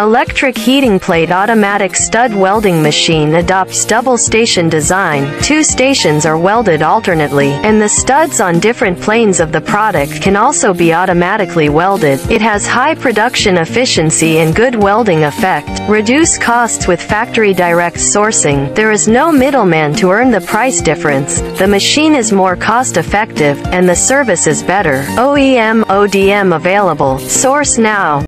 Electric heating plate automatic stud welding machine adopts double station design. Two stations are welded alternately, and the studs on different planes of the product can also be automatically welded. It has high production efficiency and good welding effect. Reduce costs with factory direct sourcing. There is no middleman to earn the price difference. The machine is more cost effective, and the service is better. OEM ODM available. Source now.